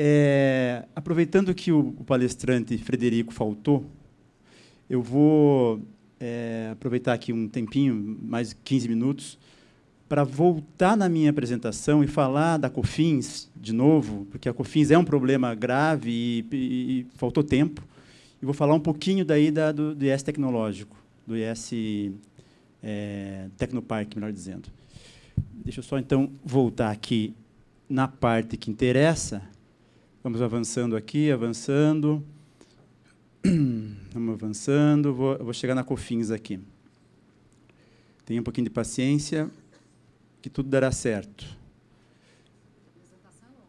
É, aproveitando que o, o, palestrante Frederico faltou, eu vou é, aproveitar aqui um tempinho, mais 15 minutos, para voltar na minha apresentação e falar da COFINS de novo, porque a COFINS é um problema grave e, e, e faltou tempo. E vou falar um pouquinho daí da, do, do IS tecnológico, do IS é, Tecnopark, melhor dizendo. Deixa eu só, então, voltar aqui na parte que interessa. Vamos avançando aqui, avançando. Vamos avançando. Vou, vou chegar na Cofins aqui. Tenha um pouquinho de paciência, que tudo dará certo.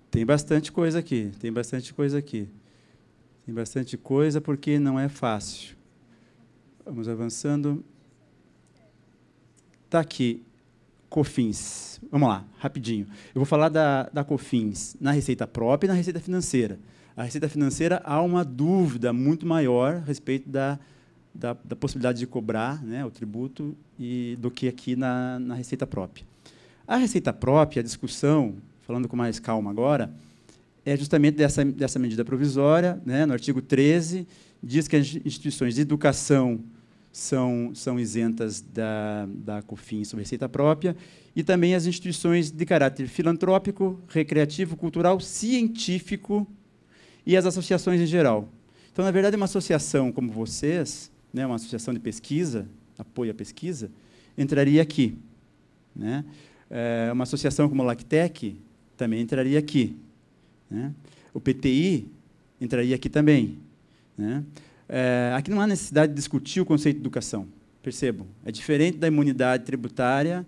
Tem bastante coisa aqui, tem bastante coisa aqui. Tem bastante coisa porque não é fácil. Vamos avançando. Está aqui. COFINS. Vamos lá, rapidinho. Eu vou falar da, da COFINS na receita própria e na receita financeira. A receita financeira há uma dúvida muito maior a respeito da, da, da possibilidade de cobrar né, o tributo e, do que aqui na, na receita própria. A receita própria, a discussão, falando com mais calma agora, é justamente dessa, dessa medida provisória, né, no artigo 13, diz que as instituições de educação são, são isentas da, da COFINS sobre receita própria, e também as instituições de caráter filantrópico, recreativo, cultural, científico e as associações em geral. Então, na verdade, uma associação como vocês, né, uma associação de pesquisa, apoio à pesquisa, entraria aqui. Né? É, uma associação como a Lactec também entraria aqui. Né? O PTI entraria aqui também. Né? É, aqui não há necessidade de discutir o conceito de educação. Percebam, é diferente da imunidade tributária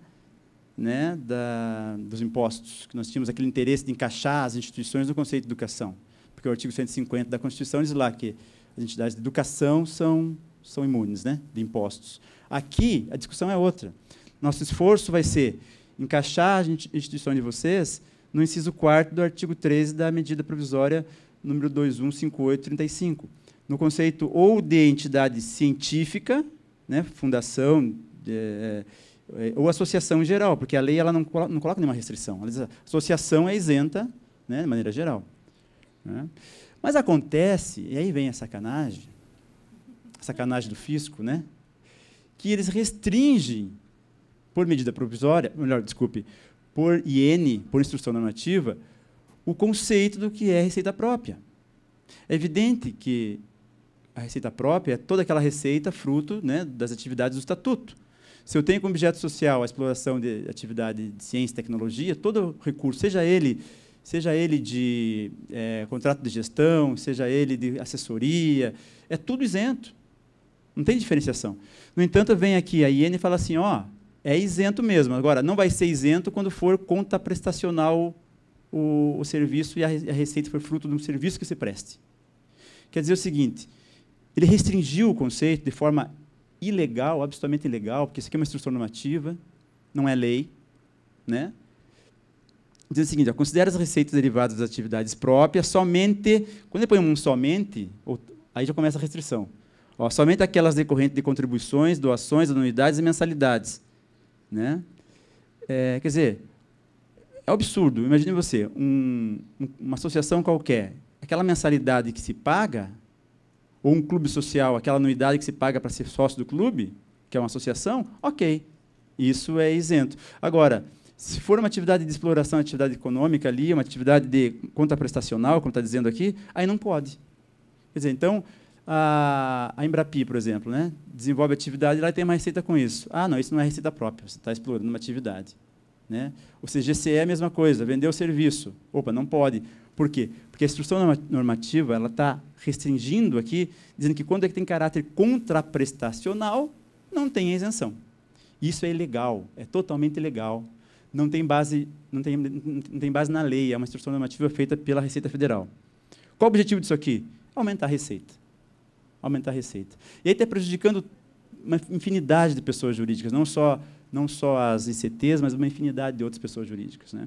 né, da, dos impostos, que nós tínhamos aquele interesse de encaixar as instituições no conceito de educação. Porque o artigo 150 da Constituição diz lá que as entidades de educação são, são imunes né, de impostos. Aqui, a discussão é outra. Nosso esforço vai ser encaixar as instituições de vocês no inciso 4 do artigo 13 da medida provisória número 215835 no conceito ou de entidade científica, né, fundação, é, é, ou associação em geral, porque a lei ela não, coloca, não coloca nenhuma restrição. Ela diz, a associação é isenta né, de maneira geral. Né? Mas acontece, e aí vem a sacanagem, a sacanagem do fisco, né, que eles restringem, por medida provisória, melhor, desculpe, por IN, por instrução normativa, o conceito do que é receita própria. É evidente que a receita própria é toda aquela receita fruto né, das atividades do estatuto. Se eu tenho como objeto social a exploração de atividade de ciência e tecnologia, todo recurso, seja ele, seja ele de é, contrato de gestão, seja ele de assessoria, é tudo isento. Não tem diferenciação. No entanto, vem aqui a IN e fala assim, ó, é isento mesmo. Agora, não vai ser isento quando for conta prestacional o, o serviço e a, a receita for fruto de um serviço que se preste. Quer dizer o seguinte, ele restringiu o conceito de forma ilegal, absolutamente ilegal, porque isso aqui é uma instrução normativa, não é lei. Né? Diz o seguinte, ó, considera as receitas derivadas das atividades próprias somente, quando ele põe um somente, aí já começa a restrição. Ó, somente aquelas decorrentes de contribuições, doações, anuidades e mensalidades. Né? É, quer dizer, é absurdo. Imagine você, um, uma associação qualquer, aquela mensalidade que se paga ou um clube social, aquela anuidade que se paga para ser sócio do clube, que é uma associação, ok, isso é isento. Agora, se for uma atividade de exploração, atividade econômica ali, uma atividade de conta prestacional, como está dizendo aqui, aí não pode. Quer dizer, então, a, a Embrapi, por exemplo, né, desenvolve atividade e lá tem uma receita com isso. Ah, não, isso não é receita própria, você está explorando uma atividade. Né? Ou seja, GCE é a mesma coisa, vender o serviço. Opa, não pode. Por quê? Porque a instrução normativa ela está restringindo aqui, dizendo que quando é que tem caráter contraprestacional, não tem isenção. Isso é ilegal, é totalmente ilegal. Não tem base, não tem, não tem base na lei, é uma instrução normativa feita pela Receita Federal. Qual o objetivo disso aqui? Aumentar a receita. Aumentar a receita. E aí está prejudicando uma infinidade de pessoas jurídicas, não só, não só as ICTs, mas uma infinidade de outras pessoas jurídicas. Né?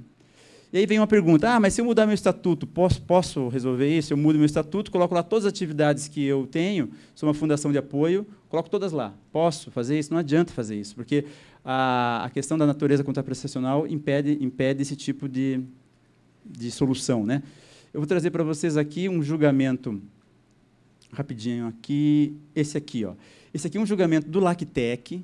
E aí vem uma pergunta: ah, mas se eu mudar meu estatuto, posso, posso resolver isso? Eu mudo meu estatuto, coloco lá todas as atividades que eu tenho, sou uma fundação de apoio, coloco todas lá. Posso fazer isso? Não adianta fazer isso, porque a, a questão da natureza contraprestacional impede, impede esse tipo de, de solução. Né? Eu vou trazer para vocês aqui um julgamento rapidinho aqui, esse aqui, ó. Esse aqui é um julgamento do LACTEC,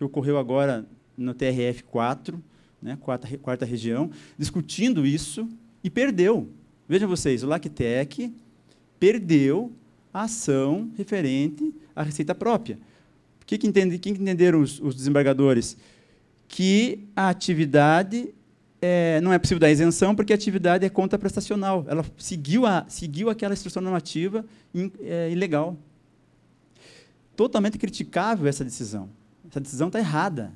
que ocorreu agora no TRF 4, né, quarta, quarta região, discutindo isso e perdeu. Vejam vocês, o LACTEC perdeu a ação referente à receita própria. O que, que, entende, que entenderam os, os desembargadores? Que a atividade é, não é possível dar isenção porque a atividade é conta prestacional. Ela seguiu, a, seguiu aquela instrução normativa in, é, ilegal. Totalmente criticável essa decisão. Essa decisão está errada.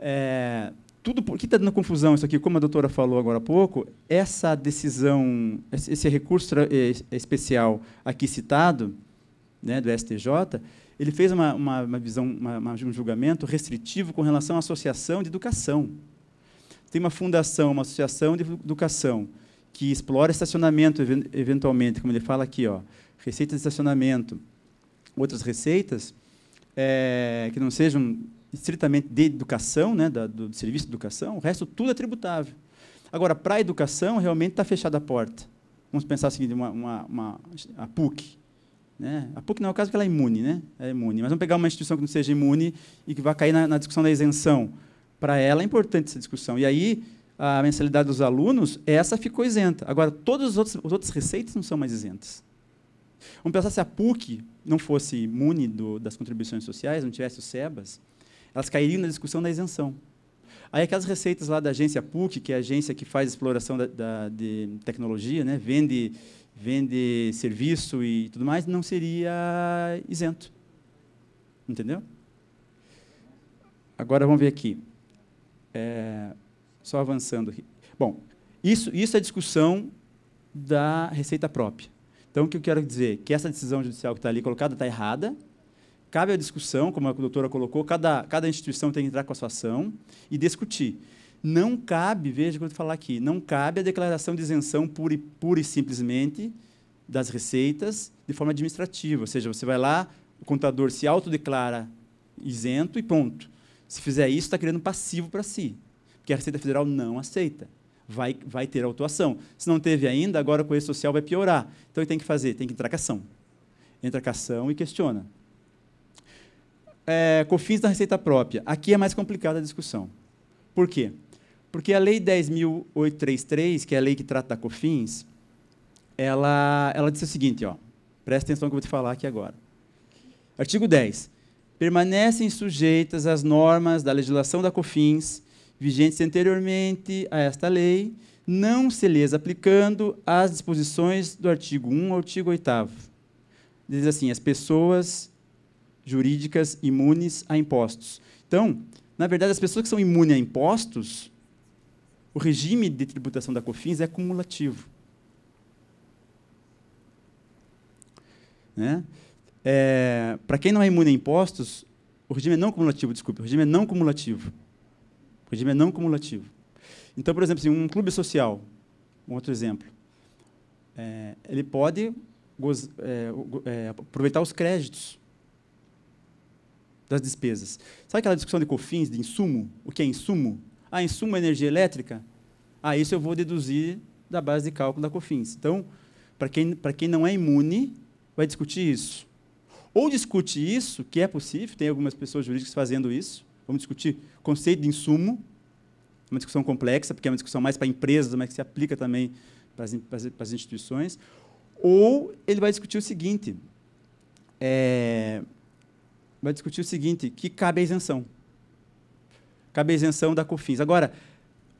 É, tudo por que está dando confusão isso aqui, como a doutora falou agora há pouco, essa decisão, esse recurso especial aqui citado, né, do STJ, ele fez uma, uma, uma visão, uma, um julgamento restritivo com relação à associação de educação tem uma fundação, uma associação de educação que explora estacionamento eventualmente, como ele fala aqui, ó, receitas de estacionamento, outras receitas é, que não sejam estritamente de educação, né, da, do, serviço de educação, o resto tudo é tributável. Agora, para a educação, realmente está fechada a porta. Vamos pensar o seguinte, uma, uma, uma, a PUC. Né? A PUC não é o caso que ela é imune, né? é imune. Mas vamos pegar uma instituição que não seja imune e que vai cair na, na discussão da isenção para ela é importante essa discussão. E aí, a mensalidade dos alunos, essa ficou isenta. Agora, todas as outras receitas não são mais isentas. Vamos pensar se a PUC não fosse imune do, das contribuições sociais, não tivesse os SEBAS, elas cairiam na discussão da isenção. Aí aquelas receitas lá da agência PUC, que é a agência que faz exploração da, da, de tecnologia, né, vende, vende serviço e tudo mais, não seria isento. Entendeu? Agora vamos ver aqui. É, só avançando aqui. Bom, isso, isso é discussão da receita própria. Então, o que eu quero dizer? Que essa decisão judicial que está ali colocada está errada. Cabe a discussão, como a doutora colocou, cada, cada instituição tem que entrar com a sua ação e discutir. Não cabe, veja o que eu vou falar aqui, não cabe a declaração de isenção pura e, pura e simplesmente das receitas de forma administrativa. Ou seja, você vai lá, o contador se autodeclara isento e ponto. Se fizer isso, está criando passivo para si, porque a Receita Federal não aceita. Vai, vai ter autuação. Se não teve ainda, agora com o social vai piorar. Então, ele tem que fazer? Tem que entrar com ação. Entra com ação e questiona. É, COFINS da receita própria. Aqui é mais complicada a discussão. Por quê? Porque a Lei 10.833, que é a lei que trata da COFINS, ela, ela diz o seguinte, ó, presta atenção que eu vou te falar aqui agora. Artigo 10 permanecem sujeitas às normas da legislação da COFINS, vigentes anteriormente a esta lei, não se lhes aplicando as disposições do artigo 1 ao artigo 8 Diz assim, as pessoas jurídicas imunes a impostos. Então, na verdade, as pessoas que são imunes a impostos, o regime de tributação da COFINS é cumulativo. Né? É, para quem não é imune a impostos, o regime é não cumulativo, desculpe, o regime é não cumulativo. O regime é não cumulativo. Então, por exemplo, assim, um clube social, um outro exemplo, é, ele pode é, é, aproveitar os créditos das despesas. Sabe aquela discussão de COFINS, de insumo? O que é insumo? Ah, insumo é energia elétrica? Ah, isso eu vou deduzir da base de cálculo da COFINS. Então, para quem, quem não é imune, vai discutir isso. Ou discute isso, que é possível, tem algumas pessoas jurídicas fazendo isso. Vamos discutir conceito de insumo, uma discussão complexa, porque é uma discussão mais para empresas, mas que se aplica também para as, para as instituições. Ou ele vai discutir o seguinte: é, vai discutir o seguinte, que cabe a isenção. Cabe a isenção da COFINS. Agora,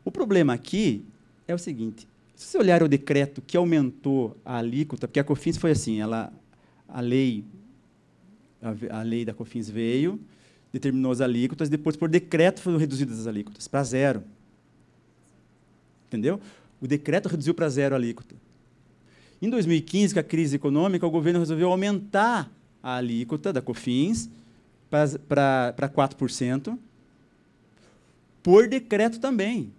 o problema aqui é o seguinte: se você olhar o decreto que aumentou a alíquota, porque a COFINS foi assim, ela, a lei a, a lei da COFINS veio, determinou as alíquotas, depois, por decreto, foram reduzidas as alíquotas para zero. Entendeu? O decreto reduziu para zero a alíquota. Em 2015, com a crise econômica, o governo resolveu aumentar a alíquota da COFINS para 4%, por decreto também.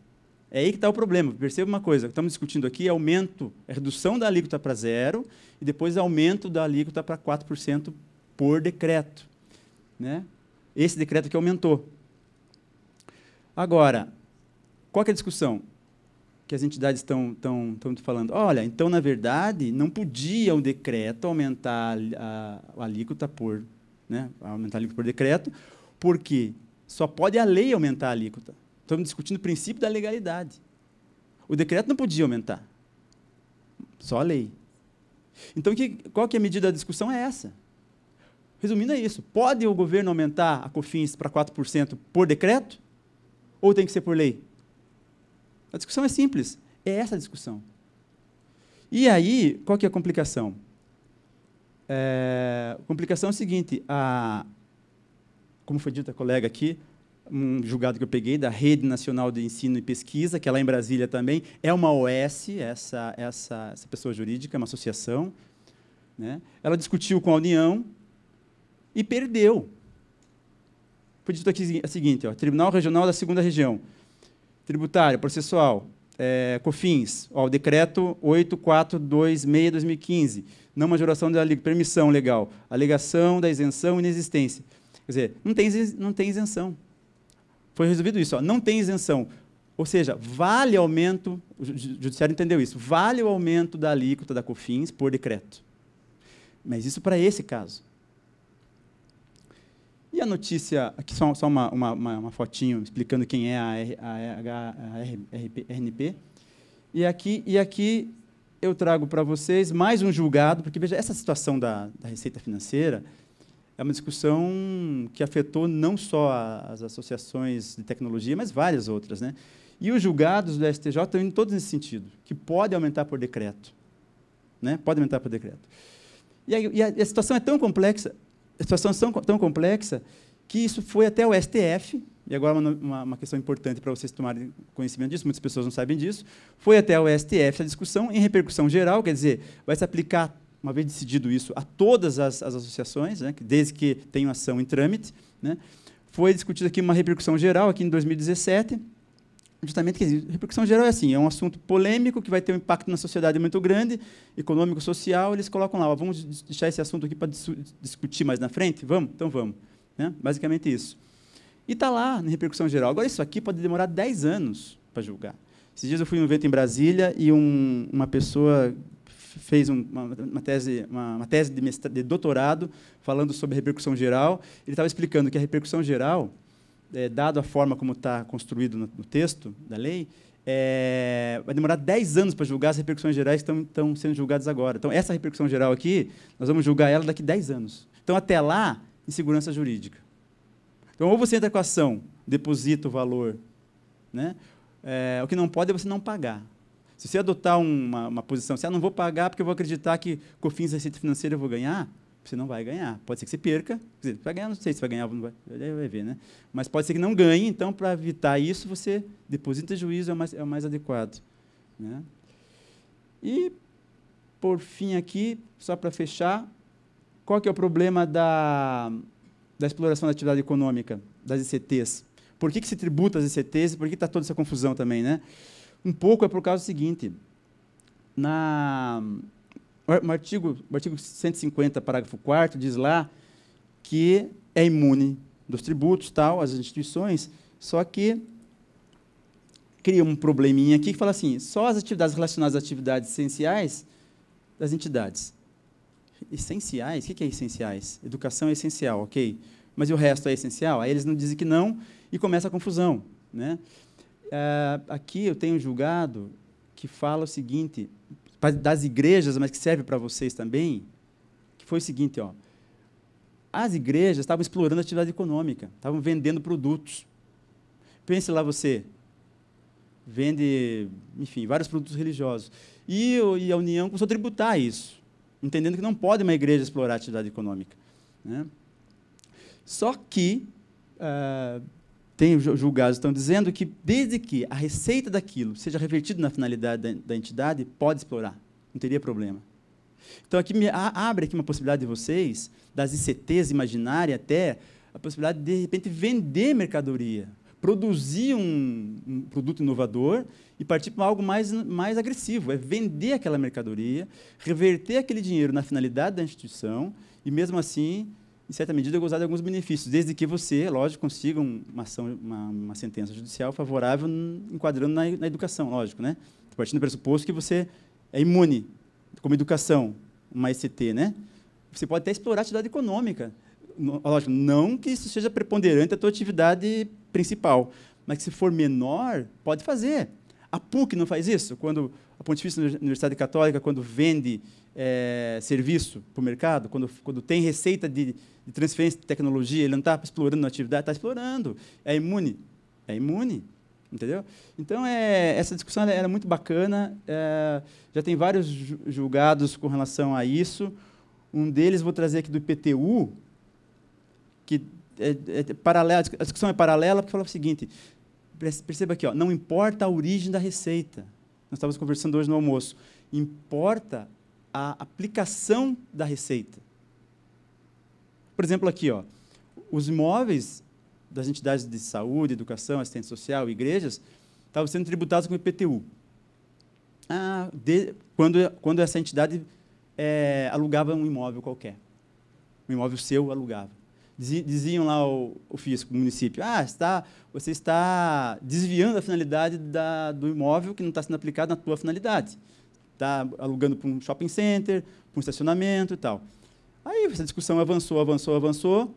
É aí que está o problema. Perceba uma coisa, estamos discutindo aqui é aumento, redução da alíquota para zero e depois aumento da alíquota para 4% por decreto. Né? Esse decreto que aumentou. Agora, qual é a discussão? que as entidades estão, falando, olha, então, na verdade, não podia o decreto aumentar a, a alíquota por, né, aumentar a alíquota por decreto, porque só pode a lei aumentar a alíquota. Estamos discutindo o princípio da legalidade. O decreto não podia aumentar, só a lei. Então, que, qual que é a medida da discussão? É essa. Resumindo, é isso. Pode o governo aumentar a COFINS para 4% por decreto? Ou tem que ser por lei? A discussão é simples. É essa a discussão. E aí, qual que é a complicação? É, a complicação é o seguinte, a, como foi dito a colega aqui, um julgado que eu peguei da Rede Nacional de Ensino e Pesquisa, que é lá em Brasília também, é uma OS, essa, essa, essa pessoa jurídica, é uma associação. Né? Ela discutiu com a União e perdeu. Foi dito aqui o seguinte, ó, Tribunal Regional da Segunda Região, tributário, processual, é, COFINS, ó, o decreto 8426-2015, não majoração da permissão legal, alegação da isenção inexistência. Quer dizer, não tem, não tem isenção. Foi resolvido isso, ó, não tem isenção. Ou seja, vale aumento, o judiciário entendeu isso, vale o aumento da alíquota da COFINS por decreto. Mas isso para esse caso. E a notícia, aqui só, só uma, uma, uma, fotinho explicando quem é a, a, a RNP. E aqui, e aqui eu trago para vocês mais um julgado, porque veja, essa situação da, da receita financeira é uma discussão que afetou não só as associações de tecnologia, mas várias outras. Né? E os julgados do STJ estão indo todos nesse sentido, que pode aumentar por decreto. Né? Pode aumentar por decreto. E a, e a situação é tão complexa, a situação é tão, tão complexa que isso foi até o STF, e agora uma, uma, uma questão importante para vocês tomarem conhecimento disso, muitas pessoas não sabem disso, foi até o STF essa discussão em repercussão geral, quer dizer, vai se aplicar, uma vez decidido isso, a todas as, as associações, né, desde que tenham ação em trâmite. Né, foi discutido aqui uma repercussão geral, aqui em 2017, justamente, quer dizer, repercussão geral é assim, é um assunto polêmico que vai ter um impacto na sociedade muito grande, econômico, social, eles colocam lá, vamos deixar esse assunto aqui para discutir mais na frente? Vamos? Então vamos. Né? Basicamente isso. E está lá na repercussão geral. Agora, isso aqui pode demorar 10 anos para julgar. Esses dias eu fui em um evento em Brasília e um, uma pessoa fez um, uma, uma, tese, uma, uma tese de, de doutorado falando sobre repercussão geral. Ele estava explicando que a repercussão geral é, dado a forma como está construído no, no, texto da lei, é, vai demorar 10 anos para julgar as repercussões gerais que estão, sendo julgadas agora. Então, essa repercussão geral aqui, nós vamos julgar ela daqui a 10 anos. Então, até lá, insegurança jurídica. Então, ou você entra com a ação, deposita o valor, né? É, o que não pode é você não pagar. Se você adotar uma, uma posição, se assim, ah, não vou pagar porque eu vou acreditar que COFINS Receita Financeira eu vou ganhar, você não vai ganhar. Pode ser que você perca. Quer dizer, vai ganhar, não sei se vai ganhar, não vai, vai ver, né? Mas pode ser que não ganhe, então, para evitar isso, você deposita juízo, é o mais, é o mais adequado. Né? E, por fim, aqui, só para fechar, qual que é o problema da, da exploração da atividade econômica, das ICTs? Por que, que se tributa as ICTs e por que está toda essa confusão também? Né? Um pouco é por causa do seguinte, na o artigo, o artigo 150, parágrafo 4 diz lá que é imune dos tributos, tal, as instituições, só que cria um probleminha aqui que fala assim, só as atividades relacionadas às atividades essenciais das entidades. Essenciais? O que é essenciais? Educação é essencial, ok. Mas e o resto é essencial? Aí eles não dizem que não e começa a confusão. Né? Uh, aqui eu tenho julgado que fala o seguinte, das igrejas, mas que serve para vocês também, que foi o seguinte, ó, as igrejas estavam explorando a atividade econômica, estavam vendendo produtos. Pense lá você, vende, enfim, vários produtos religiosos. E, e a União começou a tributar isso, entendendo que não pode uma igreja explorar a atividade econômica. Né? Só que uh, tem julgados estão dizendo que desde que a receita daquilo seja revertida na finalidade da, da entidade, pode explorar, não teria problema. Então aqui me abre aqui uma possibilidade de vocês das ICTs imaginarem até a possibilidade de de repente vender mercadoria, produzir um, um produto inovador e partir para algo mais mais agressivo, é vender aquela mercadoria, reverter aquele dinheiro na finalidade da instituição e mesmo assim em certa medida, gozar de alguns benefícios, desde que você, lógico, consiga uma, ação, uma, uma sentença judicial favorável enquadrando na, na educação, lógico, né? Partindo do pressuposto que você é imune, como educação, uma ECT, né? Você pode até explorar a atividade econômica. Lógico, não que isso seja preponderante a tua atividade principal, mas que se for menor, pode fazer. A PUC não faz isso? Quando a Pontifícia Universidade Católica, quando vende é, serviço para o mercado, quando, quando tem receita de, de transferência de tecnologia, ele não está explorando na atividade, está explorando. É imune? É imune. Entendeu? Então, é, essa discussão era muito bacana. É, já tem vários julgados com relação a isso. Um deles vou trazer aqui do IPTU, que é, é paralela, a discussão é paralela, porque fala o seguinte: perceba aqui, ó, não importa a origem da receita. Nós estávamos conversando hoje no almoço. Importa a aplicação da receita. Por exemplo, aqui, ó, os imóveis das entidades de saúde, educação, assistência social, igrejas, estavam sendo tributados com IPTU. Ah, de, quando, quando essa entidade é, alugava um imóvel qualquer. Um imóvel seu alugava. Diziam lá o, o fisco, o município, ah, está, você está desviando a finalidade da, do imóvel que não está sendo aplicado na tua finalidade. Está alugando para um shopping center, para um estacionamento e tal. Aí essa discussão avançou, avançou, avançou,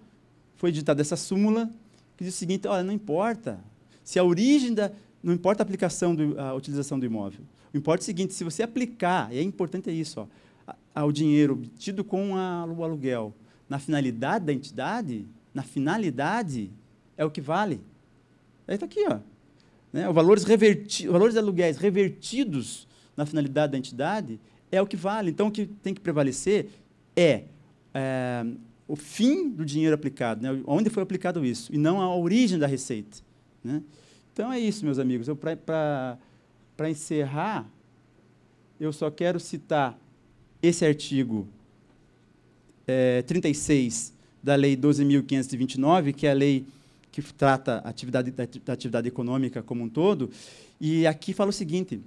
foi editada essa súmula, que diz o seguinte, olha, não importa se a origem da... Não importa a aplicação, do, a utilização do imóvel. O importa é o seguinte, se você aplicar, e é importante isso, ó, ao dinheiro obtido com a, o aluguel na finalidade da entidade, na finalidade, é o que vale. Aí está aqui, ó. Né? Os valores, reverti, valores aluguéis revertidos na finalidade da entidade é o que vale. Então, o que tem que prevalecer é, é o fim do dinheiro aplicado, né? onde foi aplicado isso, e não a origem da receita. Né? Então é isso, meus amigos. Para encerrar, eu só quero citar esse artigo é, 36 da Lei 12.529, que é a lei que trata a atividade, da atividade econômica como um todo, e aqui fala o seguinte: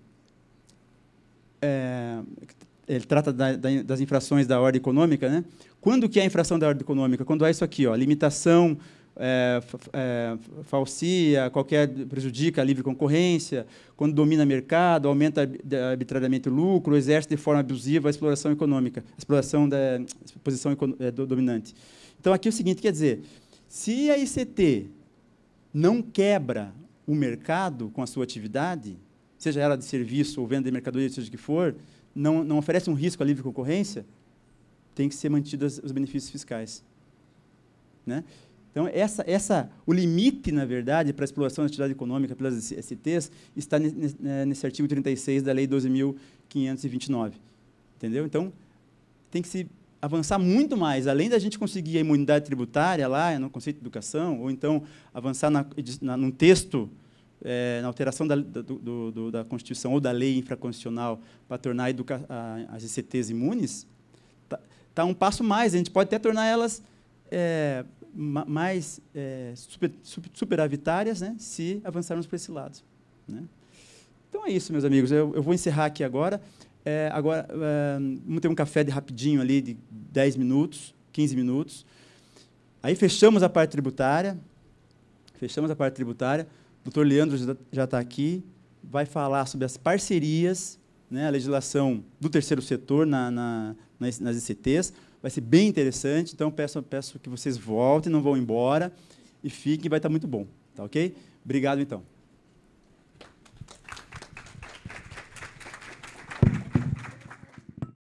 é, ele trata da, da, das infrações da ordem econômica, né? Quando que é a infração da ordem econômica? Quando é isso aqui, ó, limitação, é, é, falsia, qualquer prejudica a livre concorrência, quando domina mercado, aumenta arbitrariamente o lucro, exerce de forma abusiva a exploração econômica, a exploração da posição é, do dominante. Então, aqui é o seguinte, quer dizer, se a ICT não quebra o mercado com a sua atividade, seja ela de serviço ou venda de mercadoria, seja o que for, não, não oferece um risco à livre concorrência, tem que ser mantidos os benefícios fiscais. Né? Então, essa, essa, o limite, na verdade, para a exploração da atividade econômica pelas STs está né, nesse artigo 36 da Lei 12.529. Entendeu? Então, tem que se avançar muito mais, além da gente conseguir a imunidade tributária lá, no conceito de educação, ou então avançar na, na, num texto, é, na alteração da, do, do, da Constituição ou da lei infraconstitucional para tornar a, as ICTs imunes, está um passo mais. A gente pode até tornar elas é, mais é, super, superavitárias, né, se avançarmos para esse lado. Né? Então é isso, meus amigos. Eu, eu vou encerrar aqui agora. É, agora é, vamos ter um café de rapidinho ali, de 10 minutos, 15 minutos. Aí fechamos a parte tributária. Fechamos a parte tributária. O doutor Leandro já está aqui. Vai falar sobre as parcerias, né, a legislação do terceiro setor na, na nas, nas. Vai ser bem interessante, então peço, peço que vocês voltem, não vão embora e fiquem, vai estar muito bom. Tá ok? Obrigado, então.